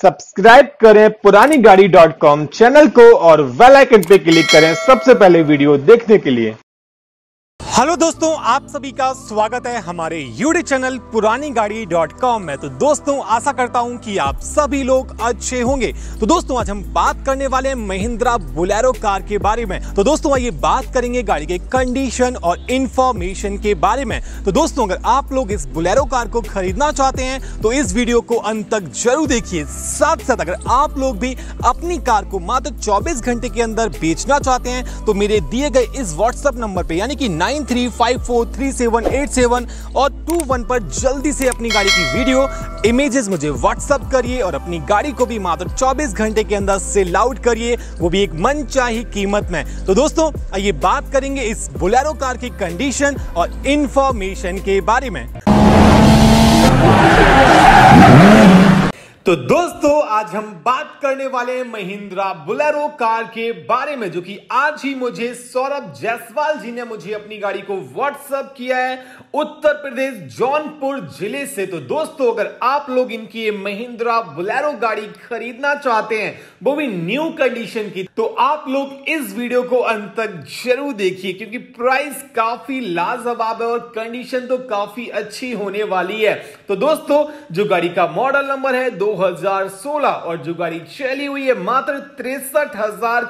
Subscribe करें पुरानी गाड़ी डॉट कॉम चैनल को और वेल आइकन पे क्लिक करें सबसे पहले वीडियो देखने के लिए। हेलो दोस्तों, आप सभी का स्वागत है हमारे यूट्यूब चैनल पुरानी गाड़ी डॉट कॉम में। तो दोस्तों, आशा करता हूँ कि आप सभी लोग अच्छे होंगे। तो दोस्तों, आज हम बात करने वाले हैं महिंद्रा बुलेरो कार के बारे में। तो दोस्तों, आइए बात करेंगे गाड़ी के कंडीशन और इन्फॉर्मेशन के बारे में। तो दोस्तों, अगर आप लोग इस बुलेरो कार को खरीदना चाहते हैं तो इस वीडियो को अंत तक ज़रूर देखिए। साथ साथ अगर आप लोग भी अपनी कार को मात्र 24 घंटे के अंदर बेचना चाहते हैं तो मेरे दिए गए इस व्हाट्सएप नंबर पर यानी कि nine nine three five four three seven eight seven और टू वन पर जल्दी से अपनी गाड़ी की वीडियो इमेजेस मुझे व्हाट्सअप करिए और अपनी गाड़ी को भी मात्र 24 घंटे के अंदर सेल आउट करिए। वो भी एक मन चाही कीमत में। तो दोस्तों, आइए बात करेंगे इस बुलेरो कार की कंडीशन और इंफॉर्मेशन के बारे में। तो दोस्तों, आज हम बात करने वाले हैं महिंद्रा बुलेरो कार के बारे में, जो कि आज ही मुझे सौरभ जायसवाल जी ने मुझे अपनी गाड़ी को व्हाट्सअप किया है उत्तर प्रदेश जौनपुर ज़िले से। तो दोस्तों, अगर आप लोग इनकी ये महिंद्रा बुलेरो गाड़ी खरीदना चाहते हैं, वो भी न्यू कंडीशन की तो आप लोग इस वीडियो को अंत तक ज़रूर देखिए, क्योंकि प्राइस काफ़ी लाजवाब है और कंडीशन तो काफ़ी अच्छी होने वाली है। तो दोस्तों, जो गाड़ी का मॉडल नंबर है, दो 2016 और जो गाड़ी चली हुई है मात्र तिरसठ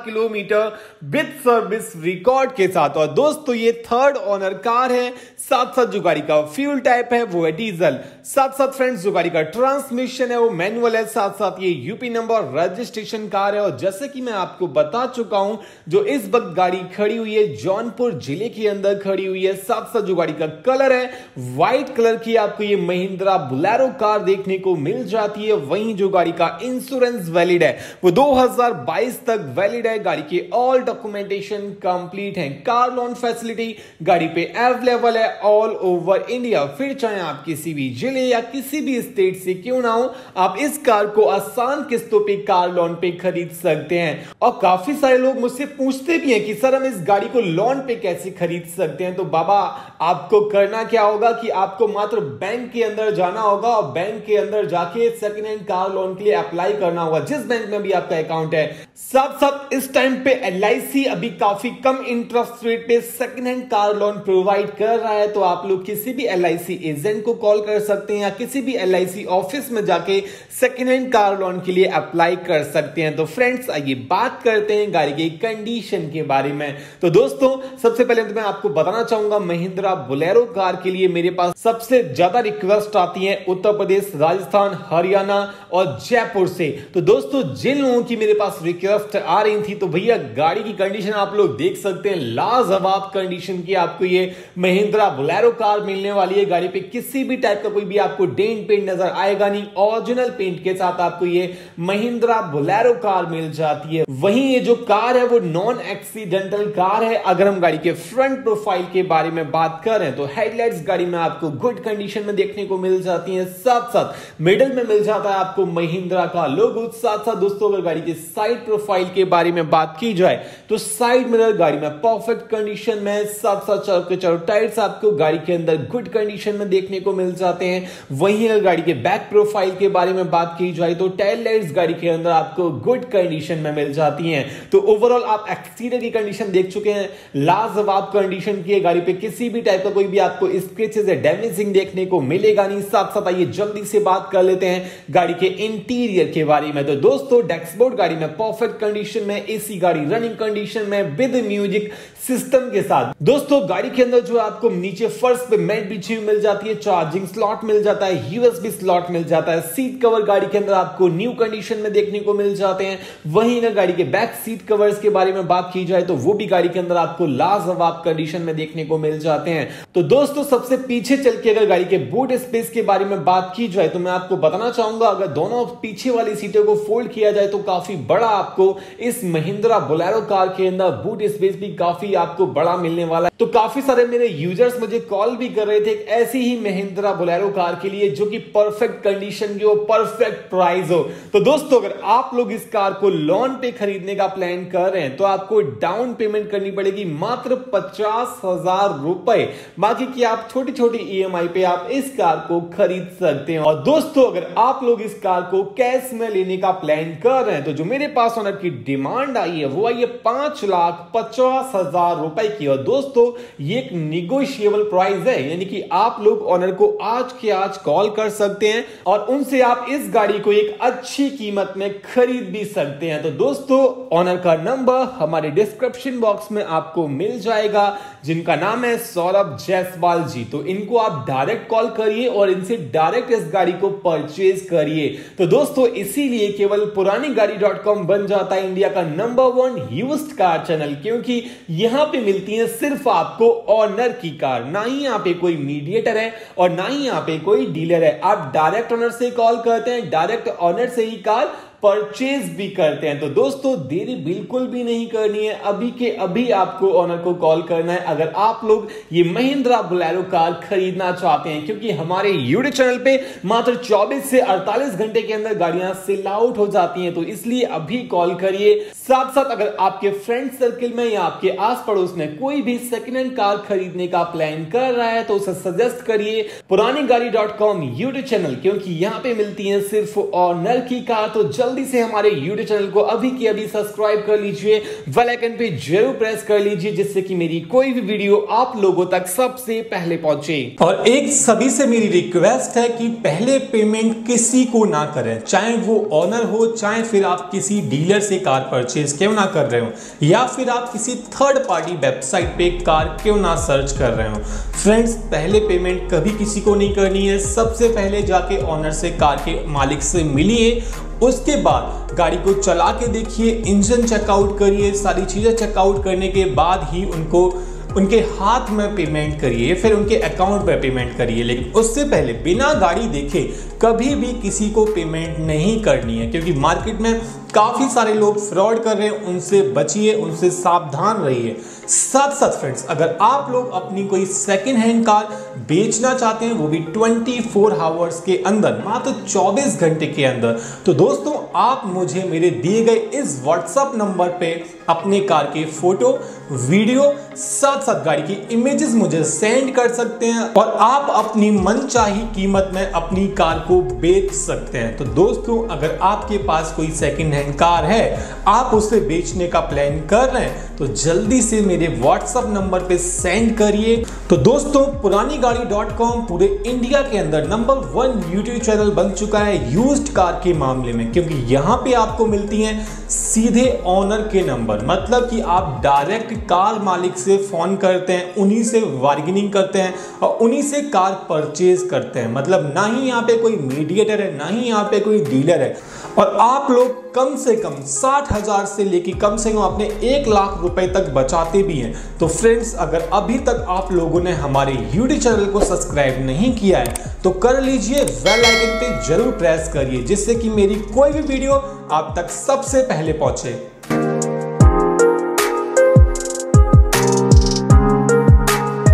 किलोमीटर विद सर्विस रिकॉर्ड के साथ। और दोस्तों, ये थर्ड ऑनर कार है। साथ साथ जो गाड़ी का फ्यूल टाइप है, वो है डीजल साथ साथ फ्रेंड्स जो गाड़ी का ट्रांसमिशन है, वो मैनुअल है। साथ साथ ये यूपी नंबर रजिस्ट्रेशन कार है। और जैसे कि मैं आपको बता चुका हूँ, जो इस वक्त गाड़ी खड़ी हुई है, जौनपुर ज़िले के अंदर खड़ी हुई है। साथ साथ जो गाड़ी का कलर है व्हाइट कलर की आपको ये महिंद्रा बुलेरो कार देखने को मिल जाती है। वहीं जो गाड़ी का इंश्योरेंस वैलिड है, वो 2022 तक वैलिड है। गाड़ी के ऑल डॉक्यूमेंटेशन कंप्लीट है। कार लोन फैसिलिटी गाड़ी पे अवेलेबल है ऑल ओवर इंडिया फिर चाहे आप किसी भी ज़िले या किसी भी स्टेट से क्यों ना हो, आप इस कार को आसान किस्तों पे कार लोन पे खरीद सकते हैं। और काफ़ी सारे लोग मुझसे पूछते भी हैं कि, सर, हम इस गाड़ी को लोन पे कैसे खरीद सकते हैं? तो बाबा, आपको करना क्या होगा कि आपको मात्र बैंक के अंदर जाना होगा और बैंक के अंदर जाके सेकेंड हैंड कार लोन के लिए अप्लाई करना होगा। जिस बैंक में भी आपका अकाउंट है साथ साथ इस टाइम पे एलआईसी अभी काफ़ी कम इंटरेस्ट रेट पे second hand car loan provide कर रहा है तो आप लोग किसी भी एलआईसी एजेंट को कॉल कर सकते हैं या किसी भी एलआईसी ऑफ़िस में जाके सेकंड हैंड कार लोन के लिए अप्लाई कर सकते हैं। तो फ्रेंड्स आइए बात करते हैं गाड़ी की कंडीशन के बारे में। तो दोस्तों, सबसे पहले तो मैं आपको बताना चाहूँगा, महिंद्रा बुलेरो कार के लिए मेरे पास सबसे ज़्यादा रिक्वेस्ट आती है उत्तर प्रदेश, राजस्थान, हरियाणा और जयपुर से। तो दोस्तों, जिन लोगों की मेरे पास रिक्वेस्ट आ रही थी तो भैया गाड़ी की कंडीशन आप लोग देख सकते हैं। लाजवाब कंडीशन की आपको ये महिंद्रा बुलेरो कार मिलने वाली है। गाड़ी पे किसी भी टाइप का कोई भी आपको डेंट पेंट नज़र आएगा नहीं। ओरिजिनल पेंट के साथ आपको ये महिंद्रा बुलेरो कार मिल जाती है। वहीं ये जो कार है, वो नॉन एक्सीडेंटल कार है। अगर हम गाड़ी के फ्रंट प्रोफ़ाइल के बारे में बात करें तो हेडलाइट्स गाड़ी में आपको गुड कंडीशन में देखने को मिल जाती है। साथ साथ मिडल में मिल जाता है आपको महिंद्रा का लोगो साथ साथ दोस्तों, अगर गाड़ी के साइड प्रोफ़ाइल के बारे में बात की जाए तो साइड मिरर गाड़ी में परफेक्ट कंडीशन में साथ साथ चारों के चारों टायर्स आपको गाड़ी के अंदर गुड कंडीशन में देखने को मिल जाते हैं। वहीं अगर गाड़ी के बैक प्रोफ़ाइल के बारे में बात की जाए तो टेल लाइट्स गाड़ी के अंदर आपको गुड कंडीशन में मिल जाती हैं। तो ओवरऑल आप एक्सटीरियर की कंडीशन देख चुके हैं। लाजवाब कंडीशन की है गाड़ी पे। किसी भी टाइप का कोई भी आपको स्क्रेचेस या डैमेजिंग देखने को मिलेगा नहीं। साथ साथ आइए जल्दी से बात कर लेते हैं गाड़ी के इंटीरियर के बारे में। तो दोस्तों डैक्सबोर्ड गाड़ी में परफेक्ट कंडीशन में एसी गाड़ी रनिंग कंडीशन में विद म्यूज़िक सिस्टम के साथ। दोस्तों, गाड़ी के अंदर जो आपको नीचे फर्श पे मैट बिछी हुई मिल जाती है चार्जिंग स्लॉट मिल जाता है यूएसबी स्लॉट मिल जाता है सीट कवर गाड़ी के अंदर आपको न्यू कंडीशन में देखने को मिल जाते हैं। वहीं अगर गाड़ी के बैक सीट कवर्स के बारे में बात की जाए तो वो भी गाड़ी के अंदर आपको लाजवाब कंडीशन में देखने को मिल जाते हैं। तो दोस्तों, सबसे पीछे चल के अगर गाड़ी के बूट स्पेस के बारे में बात की जाए तो मैं आपको बताना चाहूँगा, अगर दोनों पीछे वाली सीटों को फोल्ड किया जाए तो काफ़ी बड़ा आपको इस महिंद्रा बोलेरो कार के अंदर बूट स्पेस भी काफ़ी आपको बड़ा मिलने वाला है। तो काफ़ी सारे मेरे यूज़र्स मुझे कॉल भी कर रहे थे ऐसी ही महिंद्रा बोलेरो कार के लिए जो कि परफेक्ट कंडीशन की हो परफेक्ट प्राइस हो। तो दोस्तों, अगर आप लोग इस कार को लोन पे खरीदने का प्लान कर रहे हैं तो आपको डाउन पेमेंट करनी पड़ेगी मात्र पचास हज़ार रुपए। बाकी की आप छोटी छोटी ईएमआई पे आप इस कार को खरीद सकते हैं। और दोस्तों, अगर आप लोग इस कार को कैश में लेने का प्लान कर रहे हैं तो जो मेरे पास ऑनर की डिमांड आई है, वो आई है पाँच लाख पचास हज़ार रुपए की। और दोस्तों, ये एक निगोशिएबल प्राइस है, यानी कि आप लोग ऑनर को आज के आज कॉल कर सकते हैं और उनसे आप इस गाड़ी को एक अच्छी कीमत में खरीद भी सकते हैं। तो दोस्तों ऑनर का नंबर हमारे डिस्क्रिप्शन बॉक्स में आपको मिल जाएगा, जिनका नाम है सौरभ जयसवाल जी। तो इनको आप डायरेक्ट कॉल करिए और इनसे डायरेक्ट इस गाड़ी को परचेज करिए। तो दोस्तों, इसीलिए केवल पुरानी गाड़ी डॉट कॉम बन जाता है इंडिया का number one use car channel, क्योंकि यहाँ पे मिलती है सिर्फ़ आपको ऑनर की कार। ना ही यहाँ पे कोई मीडिएटर है और ना ही यहाँ पे कोई डीलर है। आप डायरेक्ट ऑनर से कॉल करते हैं डायरेक्ट ऑनर से ही कार परचेज भी करते हैं। तो दोस्तों, देरी बिल्कुल भी नहीं करनी है। अभी के अभी आपको ऑनर को कॉल करना है। अगर आप लोग ये महिंद्रा बुलेरो कार खरीदना चाहते हैं, क्योंकि हमारे यूट्यूब चैनल पे मात्र 24 से 48 घंटे के अंदर गाड़ियाँ सेल आउट हो जाती हैं तो इसलिए अभी कॉल करिए। साथ साथ अगर आपके फ्रेंड सर्किल में या आपके आस पड़ोस में कोई भी सेकेंड हैंड कार खरीदने का प्लान कर रहा है तो उसे सजेस्ट करिए पुरानी गाड़ी डॉट कॉम यूट्यूब चैनल क्योंकि यहाँ पे मिलती है सिर्फ़ ऑनर की कार तो जल्द जल्दी से हमारे यूट्यूब चैनल को अभी की अभी सब्सक्राइब कर लीजिए, बेल आइकन पे ज़रूर प्रेस कर लीजिए, जिससे कि मेरी कोई भी वीडियो आप लोगों तक सबसे पहले पहुँचे। और एक सभी से मेरी रिक्वेस्ट है कि पहले पेमेंट किसी को ना करें। चाहे वो ऑनर हो, चाहे फिर आप किसी डीलर से कार परचेज क्यों ना कर रहे हो, या फिर आप किसी थर्ड पार्टी वेबसाइट पे कार क्यों ना सर्च कर रहे हो। फ्रेंड्स पहले पेमेंट कभी किसी को नहीं करनी है। सबसे पहले जाके ऑनर से कार के मालिक से मिलिए। उसके बाद गाड़ी को चला के देखिए इंजन चेकआउट करिए, सारी चीज़ें चेकआउट करने के बाद ही उनको उनके हाथ में पेमेंट करिए, फिर उनके अकाउंट पर पेमेंट करिए, लेकिन उससे पहले बिना गाड़ी देखे कभी भी किसी को पेमेंट नहीं करनी है, क्योंकि मार्केट में काफ़ी सारे लोग फ्रॉड कर रहे हैं, उनसे बचिए, उनसे सावधान रहिए। साथ साथ फ्रेंड्स अगर आप लोग अपनी कोई सेकेंड हैंड कार बेचना चाहते हैं, वो भी 24 फोर आवर्स के अंदर, मात्र तो 24 घंटे के अंदर तो दोस्तों, आप मुझे मेरे दिए गए इस व्हाट्सएप नंबर पे अपने कार के फ़ोटो वीडियो, साथ साथ गाड़ी की इमेजेस मुझे सेंड कर सकते हैं और आप अपनी मनचाही कीमत में अपनी कार को बेच सकते हैं। तो दोस्तों, अगर आपके पास कोई सेकंड हैंड कार है, आप उसे बेचने का प्लान कर रहे हैं तो जल्दी से मेरे व्हाट्सअप नंबर पे सेंड करिए। तो दोस्तों, पुरानी गाड़ी डॉट कॉम पूरे इंडिया के अंदर नंबर वन यूट्यूब चैनल बन चुका है यूज्ड कार के मामले में, क्योंकि यहाँ पे आपको मिलती हैं सीधे ऑनर के नंबर मतलब कि आप डायरेक्ट कार मालिक से फ़ोन करते हैं, उन्हीं से बार्गेनिंग करते हैं और उन्हीं से कार परचेज करते हैं। मतलब ना ही यहाँ पे कोई मीडिएटर है, ना ही यहाँ पे कोई डीलर है। और आप लोग कम से कम साठ हज़ार से लेके कम से कम अपने एक लाख रुपए तक बचाते भी हैं। तो फ्रेंड्स अगर अभी तक आप लोगों ने हमारे यूट्यूब चैनल को सब्सक्राइब नहीं किया है तो कर लीजिए वेल आइकन पे ज़रूर प्रेस करिए, जिससे कि मेरी कोई भी वीडियो आप तक सबसे पहले पहुँचे।